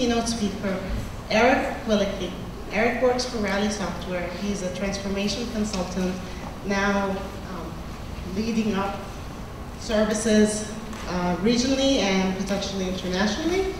keynote speaker, Eric Willeke. Eric works for Rally Software. He's a transformation consultant, now um, leading up services uh, regionally and potentially internationally.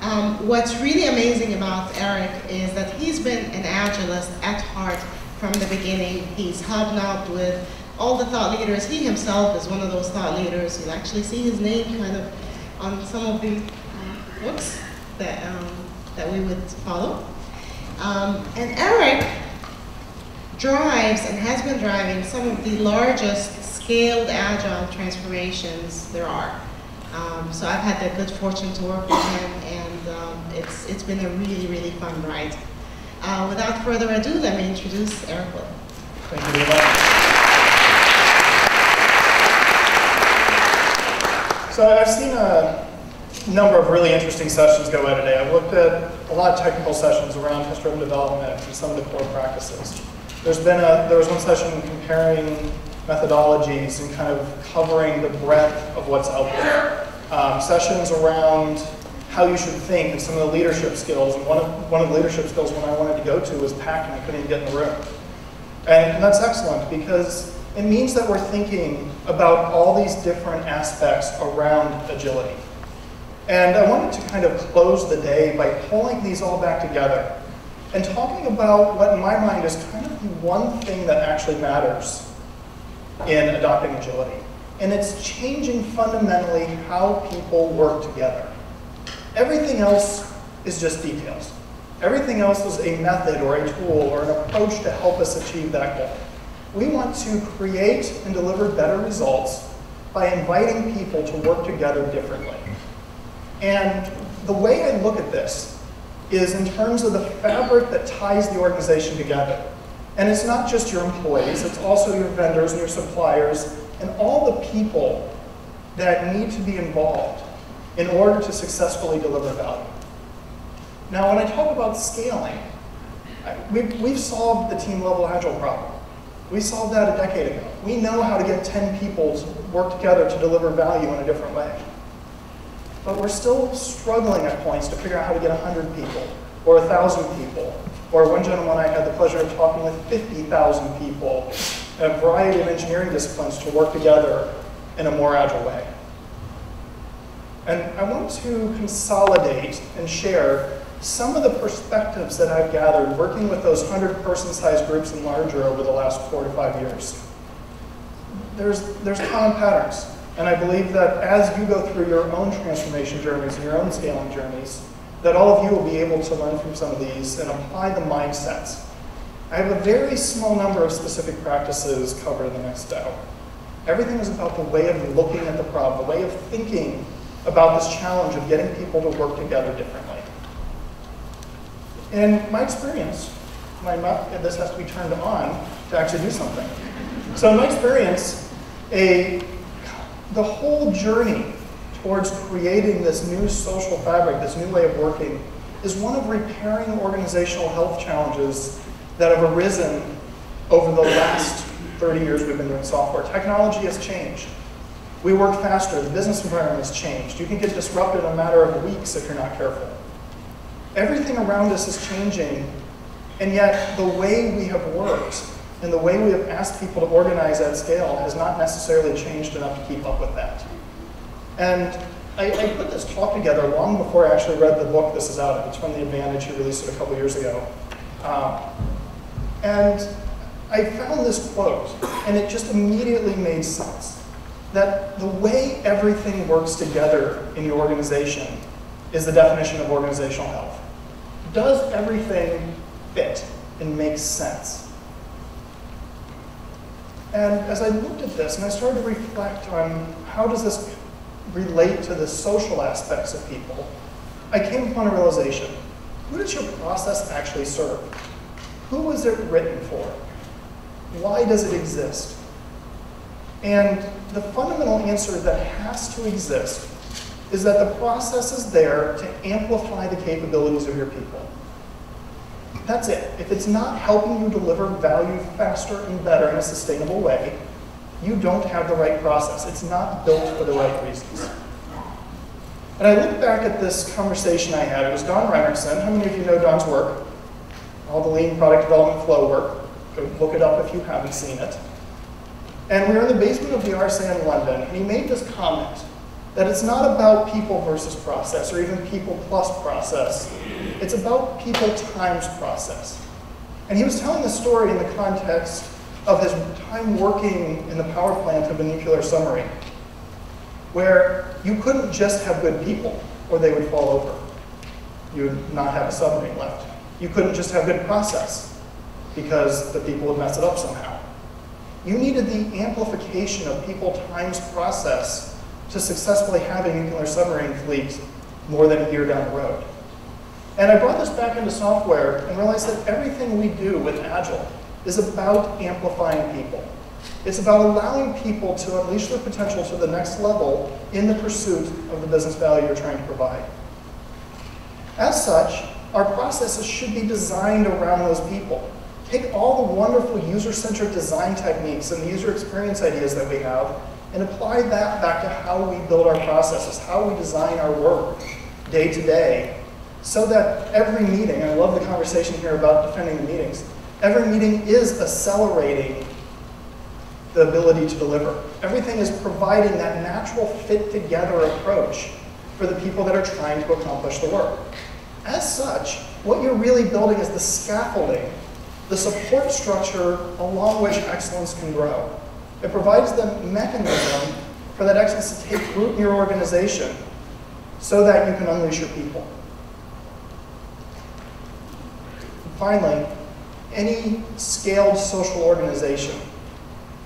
Um, what's really amazing about Eric is that he's been an agilist at heart from the beginning. He's hobnobbed with all the thought leaders. He himself is one of those thought leaders. You'll actually see his name kind of on some of the uh, books that, um, that we would follow. Um, and Eric drives and has been driving some of the largest scaled agile transformations there are. Um, so I've had the good fortune to work with him, and um, it's, it's been a really, really fun ride. Uh, without further ado, let me introduce Eric. Thank you very much. So I've seen a number of really interesting sessions go out today. I've looked at a lot of technical sessions around test-driven development and some of the core practices. There's been a, there was one session comparing methodologies and kind of covering the breadth of what's out there. Um, sessions around how you should think and some of the leadership skills. And one of, one of the leadership skills when I wanted to go to was packed and I couldn't even get in the room. And that's excellent because it means that we're thinking about all these different aspects around agility. And I wanted to kind of close the day by pulling these all back together and talking about what in my mind is kind of the one thing that actually matters in adopting agility. And it's changing fundamentally how people work together. Everything else is just details. Everything else is a method or a tool or an approach to help us achieve that goal. We want to create and deliver better results by inviting people to work together differently. And the way I look at this is in terms of the fabric that ties the organization together. And it's not just your employees, it's also your vendors and your suppliers and all the people that need to be involved in order to successfully deliver value. Now, when I talk about scaling, we've, we've solved the team level agile problem. We solved that a decade ago. We know how to get 10 people to work together to deliver value in a different way. But we're still struggling at points to figure out how to get 100 people, or 1,000 people, or one gentleman I had the pleasure of talking with 50,000 people, in a variety of engineering disciplines to work together in a more agile way. And I want to consolidate and share some of the perspectives that I've gathered working with those 100 person sized groups and larger over the last four to five years. There's, there's common patterns. And I believe that as you go through your own transformation journeys and your own scaling journeys, that all of you will be able to learn from some of these and apply the mindsets. I have a very small number of specific practices covered in the next hour. Everything is about the way of looking at the problem, the way of thinking about this challenge of getting people to work together differently. In my experience, my this has to be turned on to actually do something. So in my experience, a, the whole journey towards creating this new social fabric, this new way of working, is one of repairing organizational health challenges that have arisen over the last 30 years we've been doing software. Technology has changed. We work faster, the business environment has changed. You can get disrupted in a matter of weeks if you're not careful. Everything around us is changing, and yet the way we have worked and the way we have asked people to organize at scale has not necessarily changed enough to keep up with that. And I, I, put this talk together long before I actually read the book this is out of. It's from The Advantage, he released it a couple years ago. Um, and I found this quote, and it just immediately made sense. That the way everything works together in your organization is the definition of organizational health. Does everything fit and make sense? And as I looked at this and I started to reflect on how does this relate to the social aspects of people, I came upon a realization. Who does your process actually serve? Who is it written for? Why does it exist? And the fundamental answer that has to exist is that the process is there to amplify the capabilities of your people. That's it. If it's not helping you deliver value faster and better in a sustainable way, you don't have the right process. It's not built for the right reasons. And I look back at this conversation I had. It was Don Reinertsen. How many of you know Don's work? All the lean product development flow work. Go look it up if you haven't seen it. And we were in the basement of the RSA in London, and he made this comment that it's not about people versus process or even people plus process. It's about people times process. And he was telling the story in the context of his time working in the power plant of a nuclear submarine, where you couldn't just have good people or they would fall over. You would not have a submarine left. You couldn't just have good process because the people would mess it up somehow. You needed the amplification of people times process to successfully have a nuclear submarine fleet more than a year down the road. And I brought this back into software and realized that everything we do with Agile is about amplifying people. It's about allowing people to unleash their potential to the next level in the pursuit of the business value you're trying to provide. As such, our processes should be designed around those people. Take all the wonderful user-centered design techniques and the user experience ideas that we have and apply that back to how we build our processes, how we design our work day to day, so that every meeting, I love the conversation here about defending the meetings, every meeting is accelerating the ability to deliver. Everything is providing that natural fit together approach for the people that are trying to accomplish the work. As such, what you're really building is the scaffolding the support structure along which excellence can grow. It provides the mechanism for that excellence to take root in your organization so that you can unleash your people. And finally, any scaled social organization,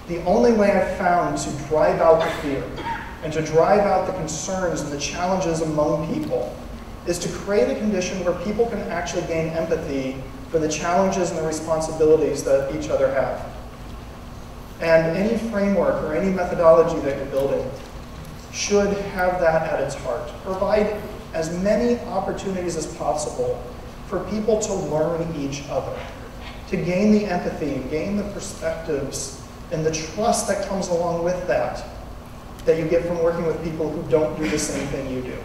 the only way I've found to drive out the fear and to drive out the concerns and the challenges among people is to create a condition where people can actually gain empathy for the challenges and the responsibilities that each other have. And any framework or any methodology that you're building should have that at its heart. Provide as many opportunities as possible for people to learn each other, to gain the empathy and gain the perspectives and the trust that comes along with that, that you get from working with people who don't do the same thing you do.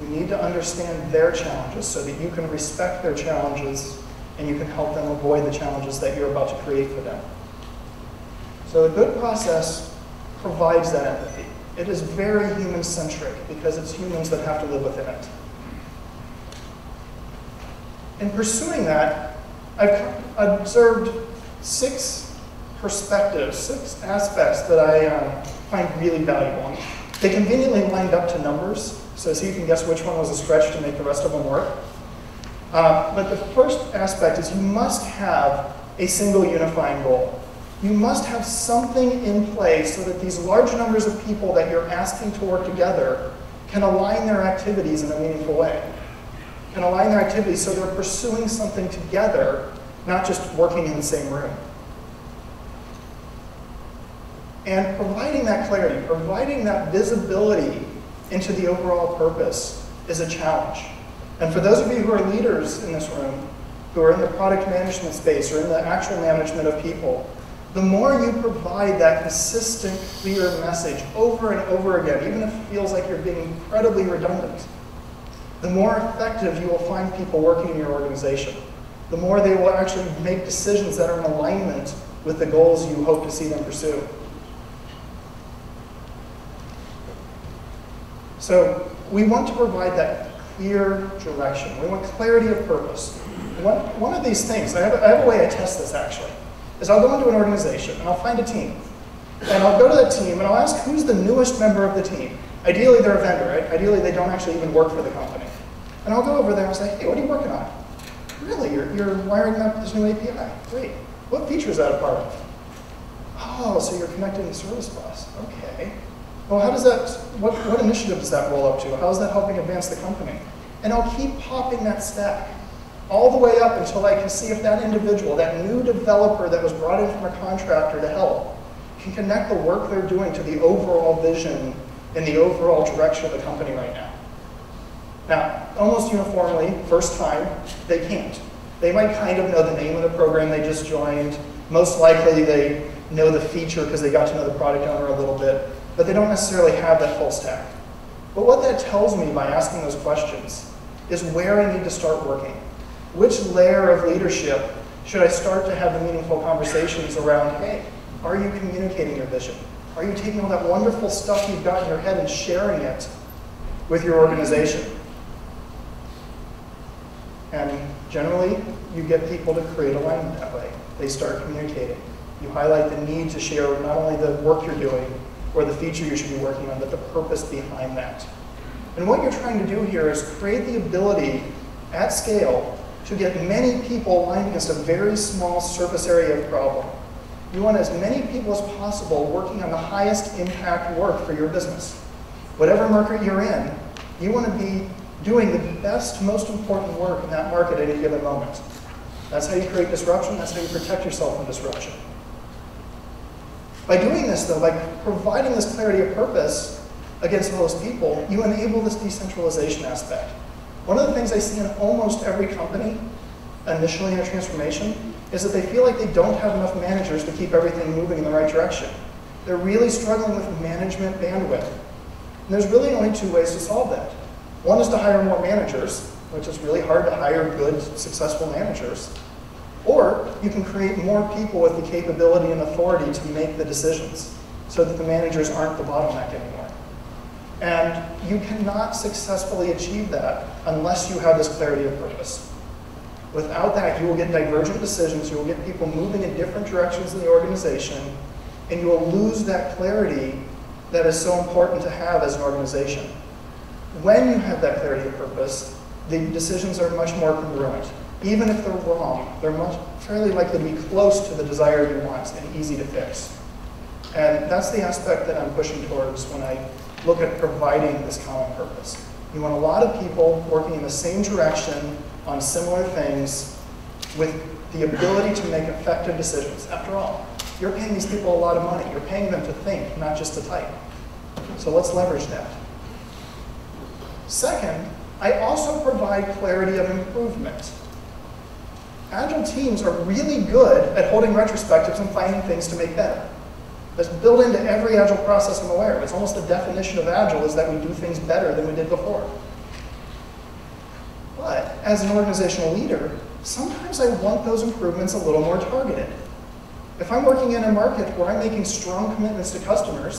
You need to understand their challenges so that you can respect their challenges and you can help them avoid the challenges that you're about to create for them. So a good process provides that empathy. It is very human-centric because it's humans that have to live within it. In pursuing that, I've observed six perspectives, six aspects that I uh, find really valuable. They conveniently lined up to numbers, so if you can guess which one was a stretch to make the rest of them work. Uh, but the first aspect is you must have a single unifying goal. You must have something in place so that these large numbers of people that you're asking to work together can align their activities in a meaningful way. Can align their activities so they're pursuing something together, not just working in the same room. And providing that clarity, providing that visibility into the overall purpose is a challenge. And for those of you who are leaders in this room, who are in the product management space or in the actual management of people, the more you provide that consistent, clear message over and over again, even if it feels like you're being incredibly redundant, the more effective you will find people working in your organization. The more they will actually make decisions that are in alignment with the goals you hope to see them pursue. So we want to provide that clear direction. We want clarity of purpose. One, one of these things, I have, have a way I test this actually, is I'll go into an organization and I'll find a team. And I'll go to that team and I'll ask who's the newest member of the team. Ideally, they're a vendor, right? Ideally, they don't actually even work for the company. And I'll go over there and say, hey, what are you working on? Really, you're, you're wiring up this new API. Great. What feature is that a part of? Oh, so you're connecting the service bus. Okay. Well, how does that, what, what initiative does that roll up to? How is that helping advance the company? And I'll keep popping that stack all the way up until I can see if that individual, that new developer that was brought in from a contractor to help, can connect the work they're doing to the overall vision and the overall direction of the company right now. Now, almost uniformly, first time, they can't. They might kind of know the name of the program they just joined. Most likely they know the feature because they got to know the product owner a little bit but they don't necessarily have that full stack. But what that tells me by asking those questions is where I need to start working. Which layer of leadership should I start to have the meaningful conversations around, hey, are you communicating your vision? Are you taking all that wonderful stuff you've got in your head and sharing it with your organization? And generally, you get people to create alignment that way. They start communicating. You highlight the need to share not only the work you're doing or the feature you should be working on, but the purpose behind that. And what you're trying to do here is create the ability at scale to get many people aligned against a very small surface area of problem. You want as many people as possible working on the highest impact work for your business. Whatever market you're in, you want to be doing the best, most important work in that market at any given moment. That's how you create disruption, that's how you protect yourself from disruption. By doing this, though, by providing this clarity of purpose against those people, you enable this decentralization aspect. One of the things I see in almost every company, initially in a transformation, is that they feel like they don't have enough managers to keep everything moving in the right direction. They're really struggling with management bandwidth. And there's really only two ways to solve that. One is to hire more managers, which is really hard to hire good, successful managers. Or you can create more people with the capability and authority to make the decisions so that the managers aren't the bottleneck anymore. And you cannot successfully achieve that unless you have this clarity of purpose. Without that, you will get divergent decisions, you will get people moving in different directions in the organization, and you will lose that clarity that is so important to have as an organization. When you have that clarity of purpose, the decisions are much more congruent. Even if they're wrong, they're much fairly likely to be close to the desire you want and easy to fix. And that's the aspect that I'm pushing towards when I look at providing this common purpose. You want a lot of people working in the same direction on similar things with the ability to make effective decisions. After all, you're paying these people a lot of money. You're paying them to think, not just to type. So let's leverage that. Second, I also provide clarity of improvement. Agile teams are really good at holding retrospectives and finding things to make better. That's built into every Agile process I'm aware of. It's almost the definition of Agile is that we do things better than we did before. But as an organizational leader, sometimes I want those improvements a little more targeted. If I'm working in a market where I'm making strong commitments to customers,